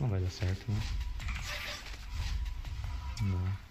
Não vai dar certo, né? Não.